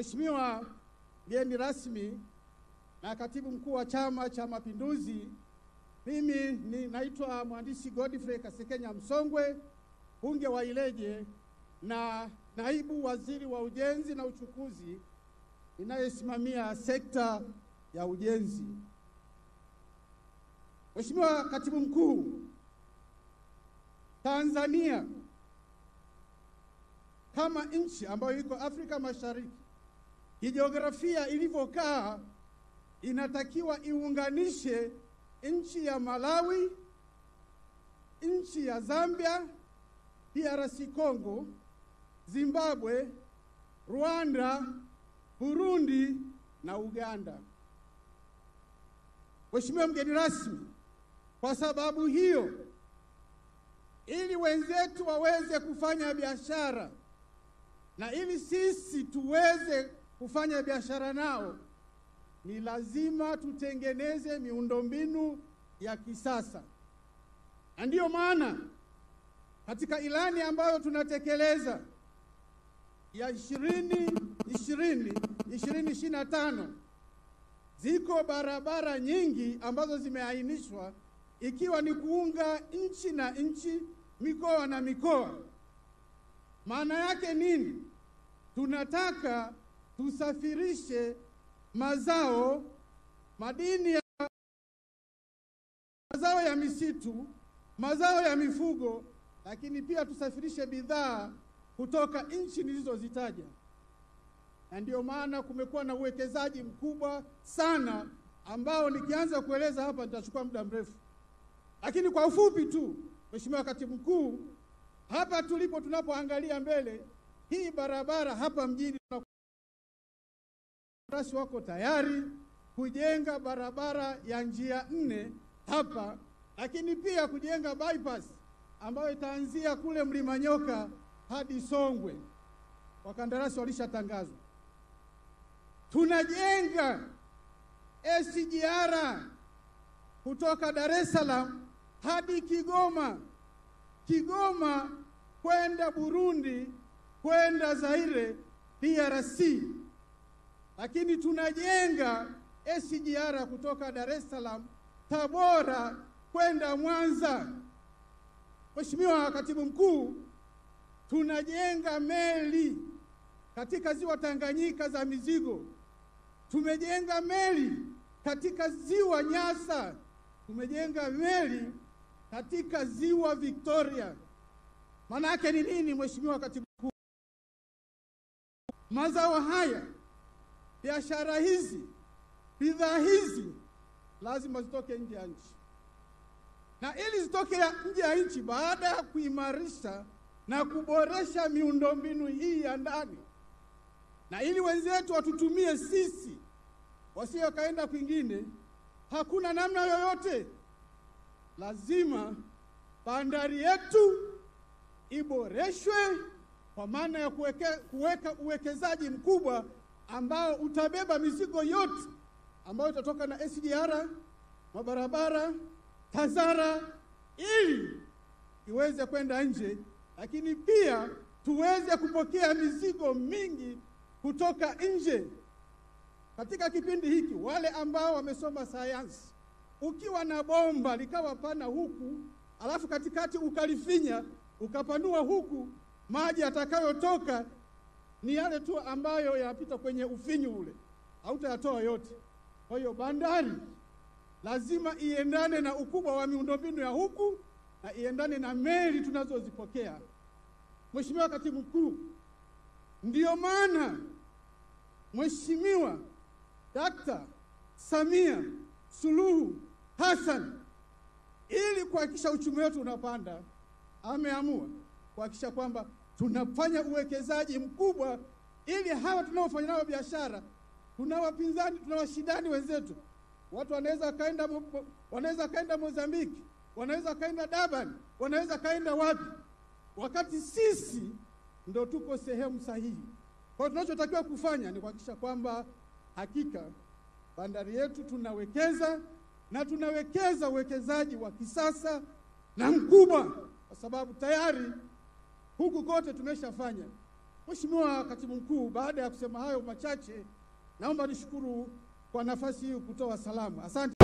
Mheshimiwa mgeni rasmi na katibu mkuu wa Chama cha Mapinduzi, mimi ni naitwa mhandisi Godfrey Kasekenya Msongwe, bunge wa Ileje na naibu waziri wa ujenzi na uchukuzi inayosimamia sekta ya ujenzi. Mheshimiwa katibu mkuu, Tanzania kama nchi ambayo iko Afrika Mashariki, kijiografia ilivyokaa, inatakiwa iunganishe nchi ya Malawi, nchi ya Zambia, DRC Congo, Zimbabwe, Rwanda, Burundi na Uganda. Mheshimiwa mgeni rasmi, kwa sababu hiyo, ili wenzetu waweze kufanya biashara na ili sisi tuweze kufanya biashara nao, ni lazima tutengeneze miundombinu ya kisasa, na ndiyo maana katika ilani ambayo tunatekeleza ya ishirini ishirini ishirini ishirini na tano ziko barabara nyingi ambazo zimeainishwa ikiwa ni kuunga nchi na nchi, mikoa na mikoa. Maana yake nini? Tunataka tusafirishe mazao, madini ya mazao ya misitu, mazao ya mifugo, lakini pia tusafirishe bidhaa kutoka nchi nilizozitaja, na ndio maana kumekuwa na uwekezaji mkubwa sana ambao nikianza kueleza hapa nitachukua muda mrefu, lakini kwa ufupi tu, Mheshimiwa Katibu Mkuu, hapa tulipo tunapoangalia mbele hii barabara hapa mjini, rasi wako tayari kujenga barabara ya njia nne hapa, lakini pia kujenga bypass ambayo itaanzia kule Mlima Nyoka hadi Songwe. Wakandarasi walishatangazwa. Tunajenga SGR kutoka Dar es Salaam hadi Kigoma, Kigoma kwenda Burundi, kwenda Zaire, DRC. Lakini tunajenga SGR kutoka Dar es Salaam, Tabora kwenda Mwanza. Mheshimiwa Katibu Mkuu, tunajenga meli katika ziwa Tanganyika za mizigo, tumejenga meli katika ziwa Nyasa, tumejenga meli katika ziwa Victoria. Maana yake ni nini, Mheshimiwa Katibu Mkuu? Mazao haya, biashara hizi, bidhaa hizi lazima zitoke nje ya nchi, na ili zitoke nje ya nchi, baada ya kuimarisha na kuboresha miundombinu hii ya ndani, na ili wenzetu watutumie sisi, wasio wakaenda kwingine, hakuna namna yoyote, lazima bandari yetu iboreshwe kwa maana ya kuweka uwekezaji mkubwa ambao utabeba mizigo yote ambayo itatoka na SGR, mabarabara, TAZARA ili iweze kwenda nje, lakini pia tuweze kupokea mizigo mingi kutoka nje. Katika kipindi hiki, wale ambao wamesoma sayansi, ukiwa na bomba likawa pana huku, alafu katikati ukalifinya ukapanua huku, maji yatakayotoka ni yale tu ambayo yapita kwenye ufinyu ule, hautayatoa yote. Kwa hiyo bandari lazima iendane na ukubwa wa miundombinu ya huku na iendane na meli tunazozipokea. Mheshimiwa Katibu Mkuu, ndiyo maana Mheshimiwa Dakta Samia Suluhu Hassan ili kuhakikisha uchumi wetu unapanda, ameamua kuhakikisha kwamba tunafanya uwekezaji mkubwa ili hawa tunaofanya nao biashara, tuna wapinzani, tuna washindani wenzetu. Watu wanaweza kaenda, wanaweza kaenda Mozambiki, wanaweza kaenda Durban, wanaweza kaenda wapi, wakati sisi ndo tuko sehemu sahihi. Kwa hiyo tunachotakiwa kufanya ni kuhakikisha kwamba hakika bandari yetu tunawekeza na tunawekeza uwekezaji wa kisasa na mkubwa, kwa sababu tayari huku kote tumeshafanya. Mheshimiwa Katibu Mkuu, baada ya kusema hayo machache, naomba nishukuru kwa nafasi hii kutoa salamu. Asante.